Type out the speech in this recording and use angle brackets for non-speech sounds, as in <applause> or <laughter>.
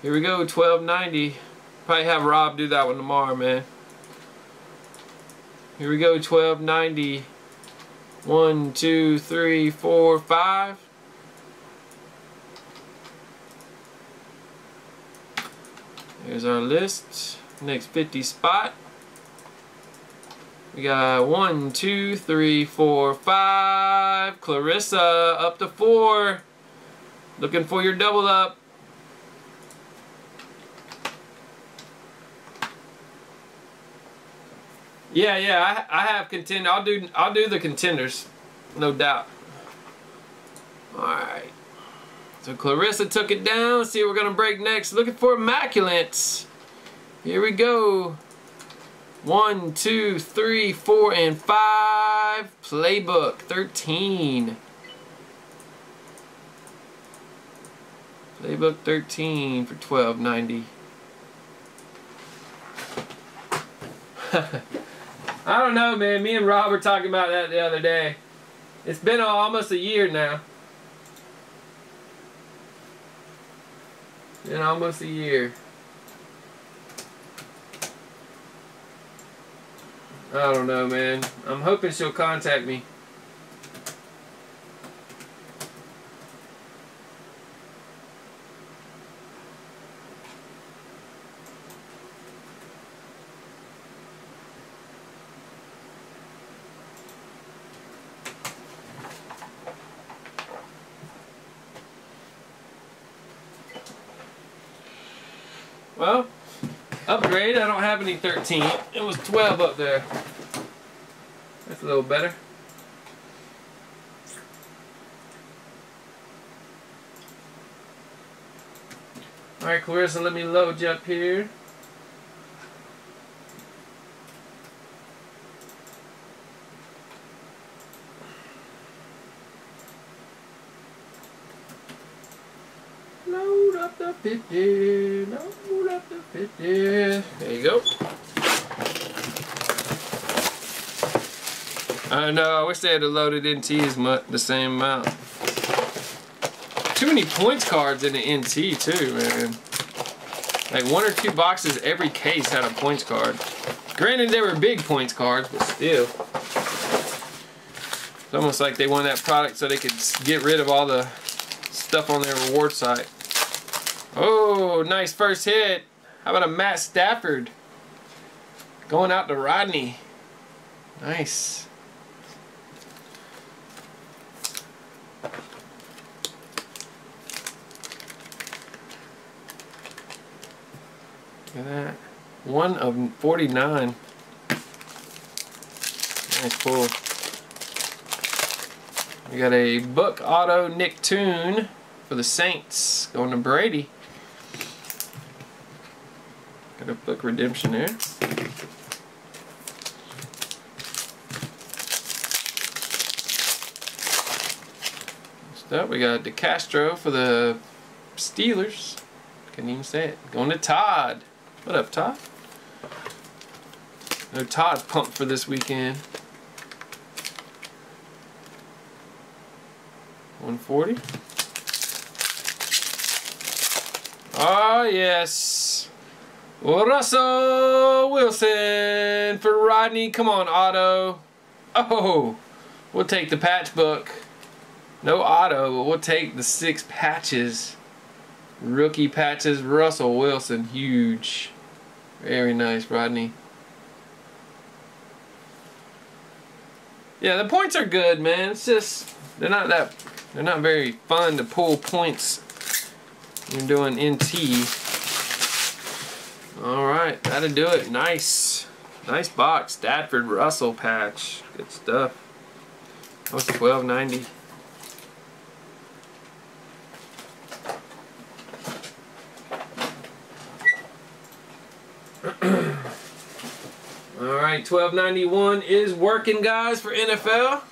Here we go, 1290. Probably have Rob do that one tomorrow, man. Here we go, 1290. One, two, three, four, five. Here's our list. Next 50 spot. We got one, two, three, four, five. Clarissa up to four. Looking for your double up. Yeah, yeah, I, I have contend. I'll do I'll do the contenders, no doubt. All right. So Clarissa took it down. See what we're gonna break next. Looking for immaculate. Here we go. One, two, three, four, and five. Playbook 13. Playbook 13 for 12.90. <laughs> I don't know, man. Me and Rob were talking about that the other day. It's been almost a year now. Been almost a year. I don't know, man. I'm hoping she'll contact me. Well, upgrade. I don't have any 13. It was 12 up there. That's a little better. Alright, Clarissa, let me load you up here. Load the 50, load up the 50. There you go. Oh, I know, I wish they had a loaded NTs mu the same amount. Too many points cards in the NT too, man. Like one or two boxes, every case had a points card. Granted, they were big points cards, but still. It's almost like they wanted that product so they could get rid of all the stuff on their reward site. Oh, nice first hit. How about a Matt Stafford? Going out to Rodney. Nice. Look at that. One of 49. Nice pull. We got a book auto Nick Toon for the Saints going to Brady. Book redemption there. Next up, we got DeCastro for the Steelers. Couldn't even say it. Going to Todd. What up, Todd? No Todd pumped for this weekend. 140. Oh, ah, yes. Russell Wilson for Rodney. Come on, Auto. Oh, we'll take the patch book. No auto, but we'll take the six patches. Rookie patches, Russell Wilson, huge. Very nice, Rodney. Yeah, the points are good, man. It's just they're not that they're not very fun to pull points you're doing NT. Alright, that'll do it. Nice. Nice box. Stafford Russell patch. Good stuff. That was twelve ninety. <clears throat> Alright, 1291 is working, guys, for NFL.